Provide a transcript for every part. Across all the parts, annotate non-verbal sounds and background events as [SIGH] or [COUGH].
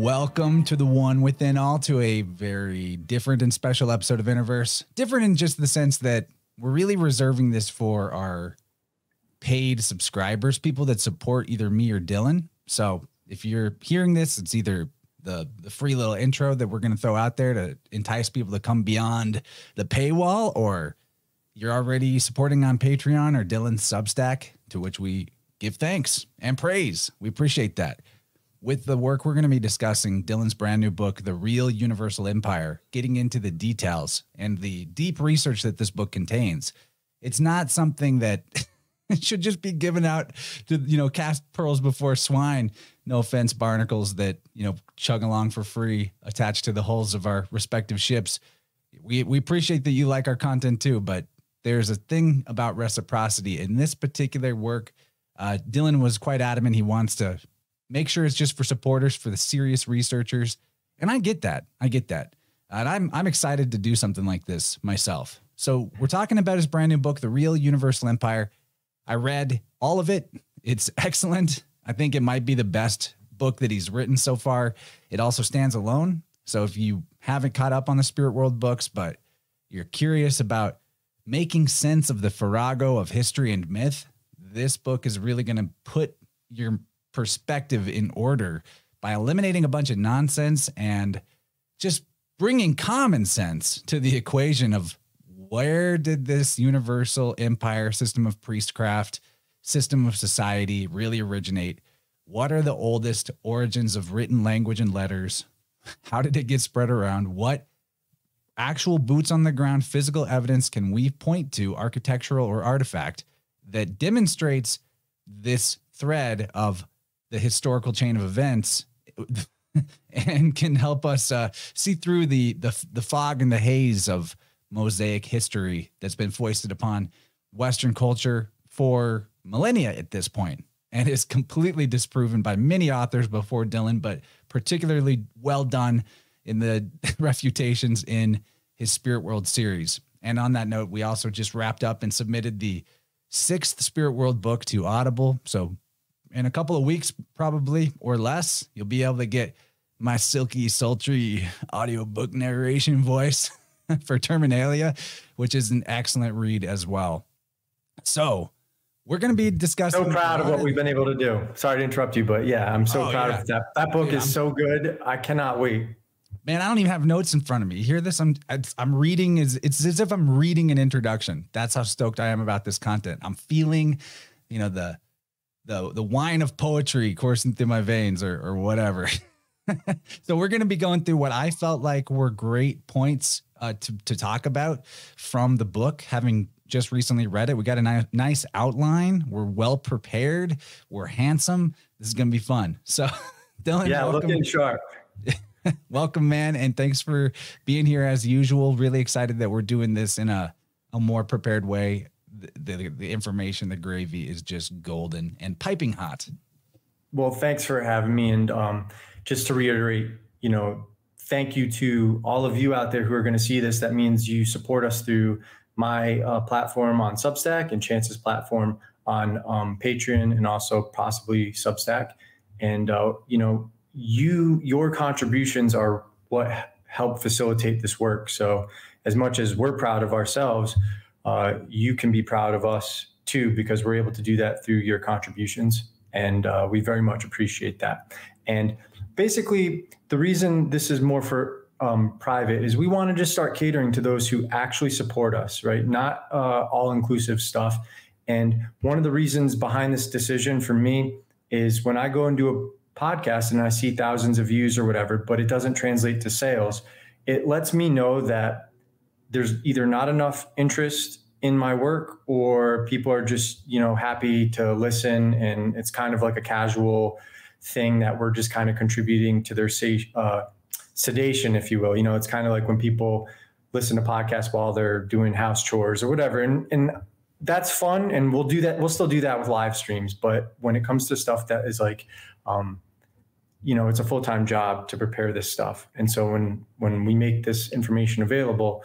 Welcome to the one within all to a very different and special episode of InnerVerse. Different in just the sense that we're really reserving this for our paid subscribers, people that support either me or Dylan. So if you're hearing this, it's either the the free little intro that we're going to throw out there to entice people to come beyond the paywall, or you're already supporting on Patreon or Dylan's Substack, to which we give thanks and praise. We appreciate that. With the work we're going to be discussing, Dylan's brand new book, The Real Universal Empire, getting into the details and the deep research that this book contains. It's not something that [LAUGHS] should just be given out to, you know, cast pearls before swine. No offense, barnacles that, you know, chug along for free attached to the hulls of our respective ships. We, we appreciate that you like our content too, but there's a thing about reciprocity in this particular work. Uh, Dylan was quite adamant he wants to Make sure it's just for supporters, for the serious researchers. And I get that. I get that. And I'm I'm excited to do something like this myself. So we're talking about his brand new book, The Real Universal Empire. I read all of it. It's [LAUGHS] excellent. I think it might be the best book that he's written so far. It also stands alone. So if you haven't caught up on the Spirit Whirled books, but you're curious about making sense of the farrago of history and myth, this book is really going to put your perspective in order by eliminating a bunch of nonsense and just bringing common sense to the equation of where did this universal empire system of priestcraft system of society really originate? What are the oldest origins of written language and letters? How did it get spread around? What actual boots on the ground physical evidence can we point to architectural or artifact that demonstrates this thread of the historical chain of events [LAUGHS] and can help us uh, see through the, the the fog and the haze of mosaic history that's been foisted upon Western culture for millennia at this point, and is completely disproven by many authors before Dylan, but particularly well done in the [LAUGHS] refutations in his Spirit Whirled series. And on that note, we also just wrapped up and submitted the sixth Spirit Whirled book to Audible. So in a couple of weeks, probably or less, you'll be able to get my silky, sultry [LAUGHS] audiobook narration voice [LAUGHS] for Terminalia, which is an excellent read as well. So, we're going to be mm-hmm. discussing. So proud of what we've been able to do. Sorry to interrupt you, but yeah, I'm so oh, proud yeah. of that. That book Dude, is I'm, so good. I cannot wait. Man, I don't even have notes in front of me. You hear this? I'm I'm reading is it's as if I'm reading an introduction. That's how stoked I am about this content. I'm feeling, you know, the the the wine of poetry coursing through my veins or or whatever. [LAUGHS] so we're going to be going through what I felt like were great points uh, to to talk about from the book, having just recently read it. We got a ni- nice outline. We're well prepared. We're handsome. This is going to be fun. So, [LAUGHS] Dylan, yeah, welcome. looking sharp. [LAUGHS] welcome, man, and thanks for being here as usual. Really excited that we're doing this in a a more prepared way the, the, information, the gravy is just golden and piping hot. Well, thanks for having me. And um, just to reiterate, you know, thank you to all of you out there who are going to see this. That means you support us through my uh, platform on Substack and Chance's platform on um, Patreon and also possibly Substack. And uh, you know, you your contributions are what help facilitate this work. So as much as we're proud of ourselves, uh, you can be proud of us too because we're able to do that through your contributions. And uh, we very much appreciate that. And basically the reason this is more for um, private is we want to just start catering to those who actually support us right? Not uh, all inclusive stuff. And one of the reasons behind this decision for me is when i go and do a podcast and i see thousands of views or whatever but it doesn't translate to sales it lets me know that there's either not enough interest in my work or people are just you know happy to listen. And it's kind of like a casual thing that we're just kind of contributing to their uh, sedation if you will. You know it's kind of like when people listen to podcasts while they're doing house chores or whatever. And and that's fun and we'll do that we'll still do that with live streams. But when it comes to stuff that is like um, you know it's a full-time job to prepare this stuff. And so when when we make this information available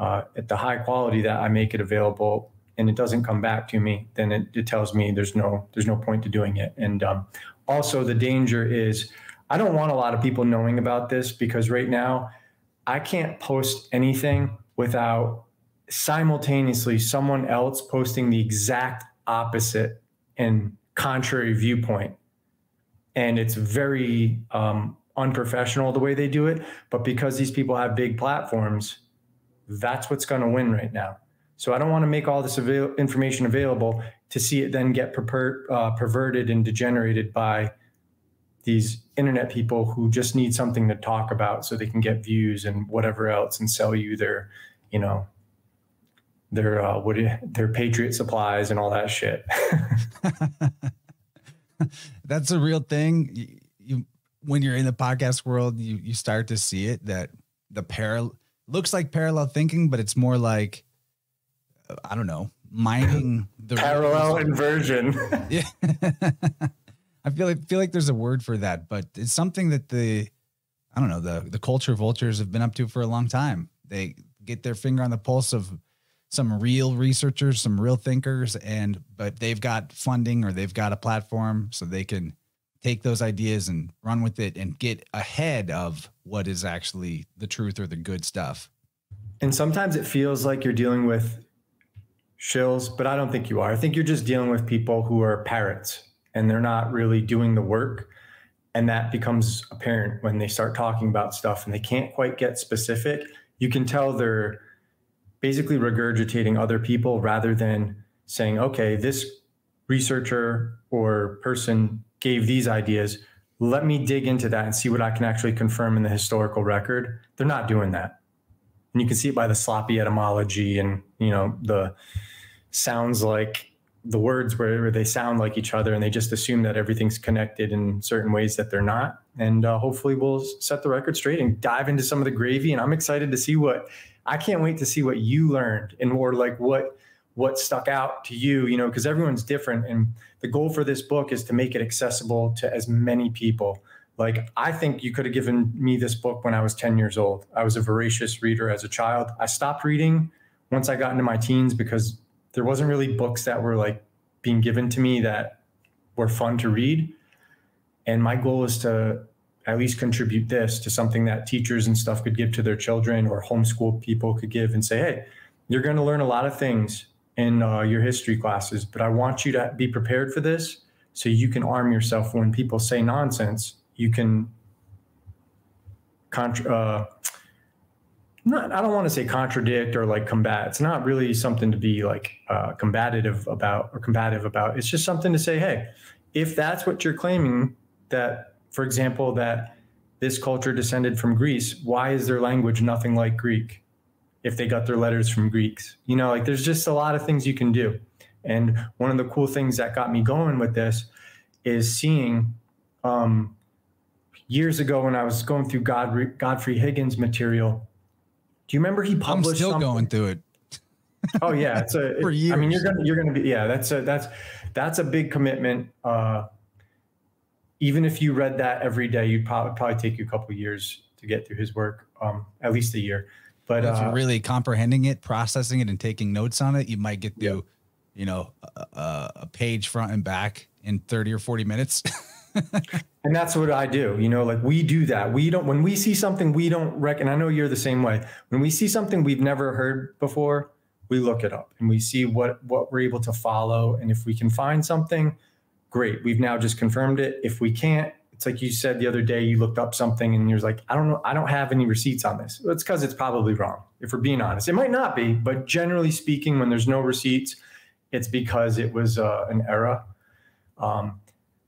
uh, at the high quality that I make it available and it doesn't come back to me, then it, it tells me there's no there's no point to doing it. And um, also the danger is I don't want a lot of people knowing about this because right now I can't post anything without simultaneously someone else posting the exact opposite and contrary viewpoint. And it's very um, unprofessional the way they do it. But because these people have big platforms, that's what's going to win right now. So I don't want to make all this avail- information available to see it then get uh, perverted and degenerated by these internet people who just need something to talk about so they can get views and whatever else and sell you their, you know, their uh, what their Patriot supplies and all that shit. [LAUGHS] That's a real thing. You, you, when you're in the podcast world, you you start to see it that the parallel looks like parallel thinking, but it's more like I don't know, mining the parallel inversion. [LAUGHS] yeah. [LAUGHS] I feel like feel like there's a word for that, but it's something that the I don't know, the the culture vultures have been up to for a long time. They get their finger on the pulse of some real researchers, some real thinkers, and but they've got funding or they've got a platform so they can take those ideas and run with it and get ahead of what is actually the truth or the good stuff. And sometimes it feels like you're dealing with shills, but I don't think you are. I think you're just dealing with people who are parrots and they're not really doing the work. And that becomes apparent when they start talking about stuff and they can't quite get specific. You can tell they're basically regurgitating other people rather than saying, okay, this researcher or person gave these ideas. Let me dig into that and see what I can actually confirm in the historical record. They're not doing that. And you can see it by the sloppy etymology and, you know, the sounds like the words where they sound like each other and they just assume that everything's connected in certain ways that they're not. And uh, hopefully we'll set the record straight and dive into some of the gravy. And I'm excited to see what I can't wait to see what you learned and more like what what stuck out to you, you know, because everyone's different. And the goal for this book is to make it accessible to as many people. Like, I think you could have given me this book when I was 10 years old. I was a voracious reader as a child. I stopped reading once I got into my teens because there wasn't really books that were like being given to me that were fun to read. And my goal is to at least contribute this to something that teachers and stuff could give to their children or homeschool people could give and say, hey, you're going to learn a lot of things in uh, your history classes, but I want you to be prepared for this so you can arm yourself when people say nonsense. You can contra- uh, not, I don't want to say contradict or like combat. It's not really something to be like uh, combative about or combative about. It's just something to say, hey, if that's what you're claiming, that, for example, that this culture descended from Greece, why is their language nothing like Greek if they got their letters from Greeks? You know, like there's just a lot of things you can do. And one of the cool things that got me going with this is seeing um, years ago when I was going through God, Godfrey Higgins material do you remember he published? I'm still something? going through it. [LAUGHS] oh yeah, it's a. [LAUGHS] For years. I mean, you're gonna you're gonna be yeah. That's a that's that's a big commitment. Uh, even if you read that every day, you'd probably probably take you a couple years to get through his work, um, at least a year. But if uh, you're really comprehending it, processing it, and taking notes on it, you might get through, yeah. you know, a, a page front and back in 30 or 40 minutes. [LAUGHS] and that's what I do. You know, like we do that. We don't, when we see something we don't reckon, I know you're the same way. When we see something we've never heard before, we look it up and we see what, what we're able to follow. And if we can find something, great. We've now just confirmed it. If we can't, it's like you said the other day, you looked up something and you're like, I don't know, I don't have any receipts on this. It's because it's probably wrong. If we're being honest, it might not be, but generally speaking, when there's no receipts, it's because it was uh, an error. Um,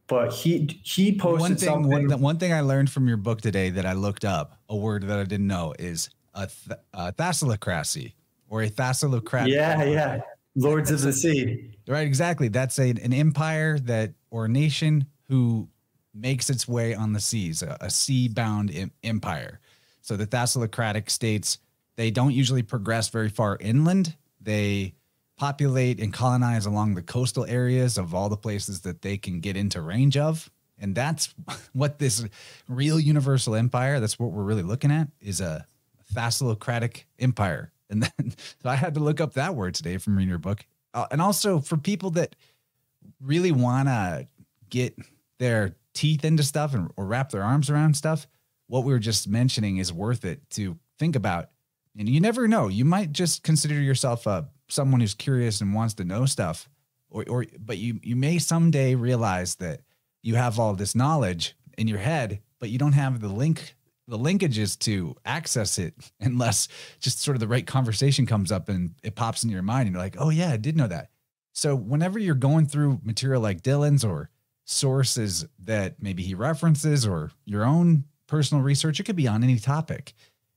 but he he posted one thing, something. One, one, thing I learned from your book today that I looked up, a word that I didn't know, is a, th- a thassilocracy or a thassilocrat. Yeah, yeah, Lords of the Sea. Right, exactly. That's a, an empire that or a nation who makes its way on the seas, a, a sea-bound Im- empire. So the Thassilocratic states they don't usually progress very far inland. They populate and colonize along the coastal areas of all the places that they can get into range of. And that's [LAUGHS] what this real universal empire, that's what we're really looking at, is a thassilocratic empire. [LAUGHS] And then so I had to look up that word today from reading your book. Uh, and also for people that really want to get their teeth into stuff and or wrap their arms around stuff, what we were just mentioning is worth it to think about. And you never know. You might just consider yourself a someone who's curious and wants to know stuff. Or, or but you you may someday realize that you have all this knowledge in your head, but you don't have the link the linkages to access it [LAUGHS] unless just sort of the right conversation comes up and it pops into your mind and you're like, oh yeah, I did know that. So whenever you're going through material like Dylan's or sources that maybe he references or your own personal research, it could be on any topic.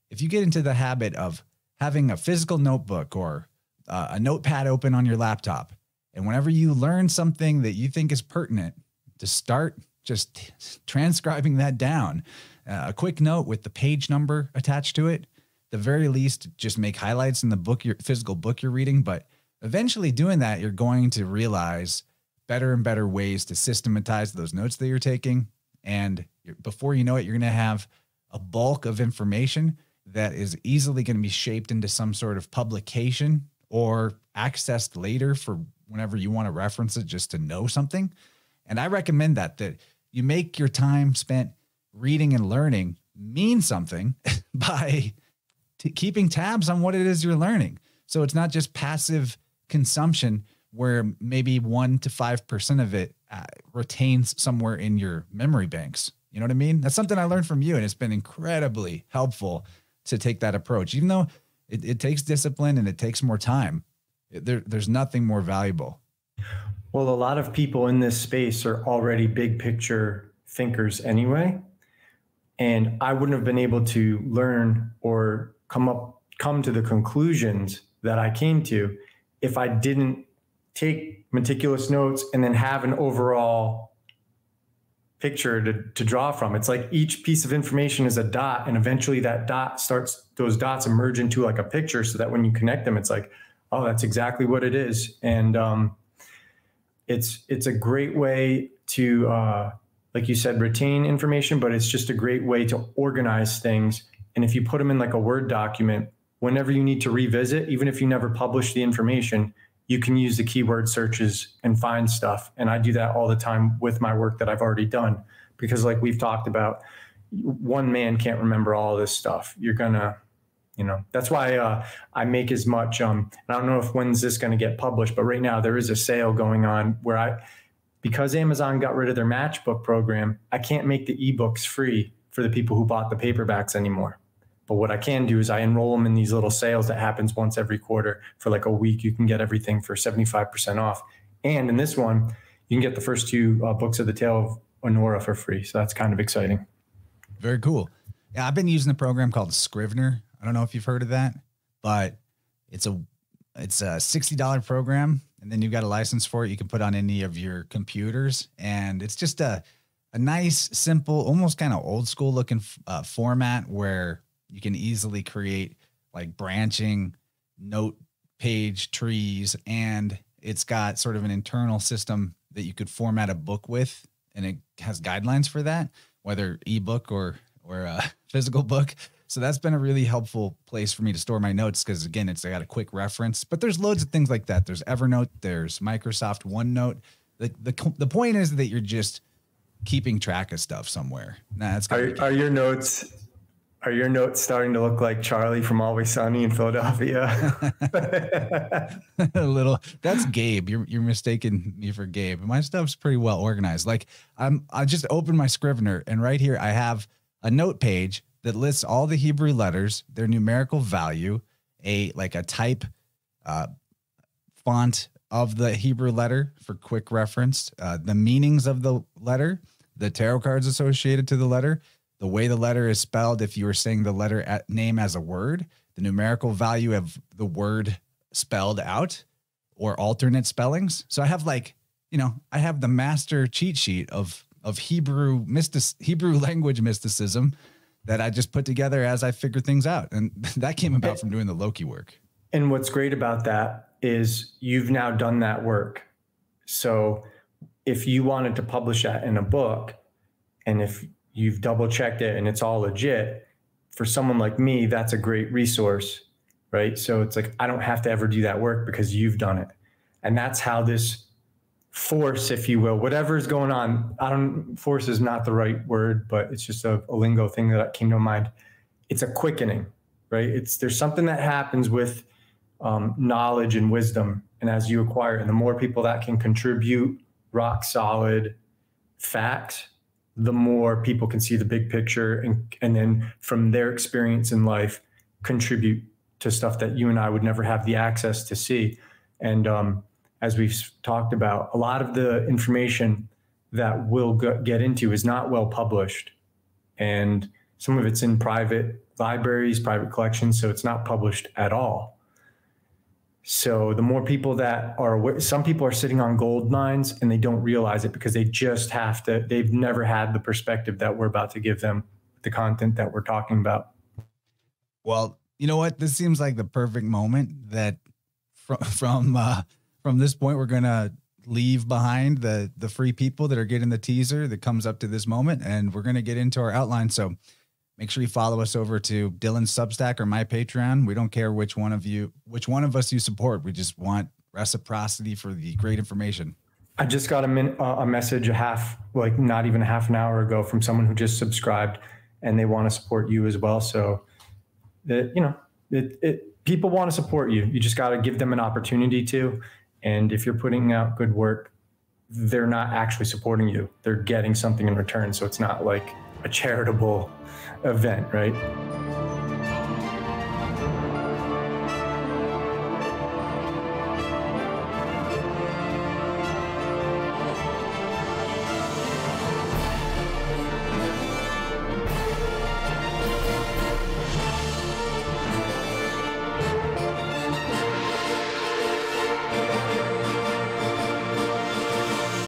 If you get into the habit of having a physical notebook or uh, a notepad open on your laptop, and whenever you learn something that you think is pertinent, to start just [LAUGHS] transcribing that down, uh, a quick note with the page number attached to it. The very least, just make highlights in the book, your physical book you're reading. But eventually, doing that, you're going to realize better and better ways to systematize those notes that you're taking. And before you know it, you're going to have a bulk of information that is easily going to be shaped into some sort of publication or accessed later for whenever you want to reference it just to know something. And I recommend that that you make your time spent reading and learning mean something [LAUGHS] by keeping tabs on what it is you're learning. So it's not just passive consumption where maybe one to 5% of it uh, retains somewhere in your memory banks. You know what I mean? That's something I learned from you, and it's been incredibly helpful to take that approach. Even though it, it takes discipline and it takes more time, there, there's nothing more valuable. Well, a lot of people in this space are already big picture thinkers anyway. And I wouldn't have been able to learn or come up, come to the conclusions that I came to if I didn't take meticulous notes and then have an overall picture to, to draw from. It's like each piece of information is a dot, and eventually that dot starts, those dots emerge into like a picture so that when you connect them, it's like, oh, that's exactly what it is. And um, it's it's a great way to uh, like you said, retain information, but it's just a great way to organize things. And if you put them in like a Word document, whenever you need to revisit, even if you never publish the information, you can use the keyword searches and find stuff. And I do that all the time with my work that I've already done because, like we've talked about, one man can't remember all this stuff. You're gonna, you know, that's why uh, I make as much. Um, I don't know if when's this going to get published, but right now there is a sale going on where I, because Amazon got rid of their matchbook program, I can't make the ebooks free for the people who bought the paperbacks anymore. But what I can do is I enroll them in these little sales that happens once every quarter for like a week. You can get everything for 75% off. And in this one, you can get the first two uh, books of the Tale of Honora for free. So that's kind of exciting. Very cool. Yeah, I've been using a program called Scrivener. I don't know if you've heard of that, but it's a it's a $60 program and then you've got a license for it. You can put on any of your computers and it's just a a nice, simple, almost kind of old school looking uh, format where you can easily create like branching note page trees and it's got sort of an internal system that you could format a book with and it has guidelines for that whether ebook or or uh, a [LAUGHS] physical book. So that's been a really helpful place for me to store my notes because again it's I got a quick reference. But there's loads of things like that. There's evernote there's microsoft onenote. The the, the point is that you're just keeping track of stuff somewhere. Nah, that's are, are your notes are your notes starting to look like Charlie from Always Sunny in Philadelphia? [LAUGHS] [LAUGHS] a little. That's Gabe. You're you're mistaking me for Gabe. My stuff's pretty well organized. Like I'm I just opened my Scrivener and right here I have a note page that lists all the Hebrew letters, their numerical value, a like a type uh, font of the Hebrew letter for quick reference, uh, the meanings of the letter, the tarot cards associated to the letter, the way the letter is spelled, if you were saying the letter name as a word, the numerical value of the word spelled out or alternate spellings. So I have like, you know, I have the master cheat sheet of of Hebrew mystic Hebrew [LAUGHS] language mysticism that I just put together as I figure things out. And [LAUGHS] that came about from doing the Loki work. And what's great about that is you've now done that work. So if you wanted to publish that in a book and if you've double checked it and it's all legit, for someone like me, that's a great resource, right? So it's like I don't have to ever do that work because you've done it. And that's how this force, if you will, whatever is going on. I don't, force is not the right word, but it's just a, a lingo thing that came to mind. It's a quickening, right? It's there's something that happens with um, knowledge and wisdom, and as you acquire, and the more people that can contribute rock solid facts, the more people can see the big picture, and and then from their experience in life, contribute to stuff that you and I would never have the access to see. And um, as we've talked about, a lot of the information that we'll get into is not well published. And some of it's in private libraries, private collections, so it's not published at all. So the more people that are, some people are sitting on gold mines and they don't realize it because they just have to, they've never had the perspective that we're about to give them, the content that we're talking about. Well, you know what? This seems like the perfect moment that from, [LAUGHS] from, uh, from this point, we're going to leave behind the the free people that are getting the teaser that comes up to this moment and we're going to get into our outline so make sure you follow us over to dylan's substack or my patreon. We don't care which one of you which one of us you support. We just want reciprocity for the great information. I just got a, min, uh, a message a half like not even half an hour ago from someone who just subscribed and they want to support you as well. So that you know it, it people want to support you. You just got to give them an opportunity to. And if you're putting out good work, they're not actually supporting you. They're getting something in return. So it's not like a charitable event, right?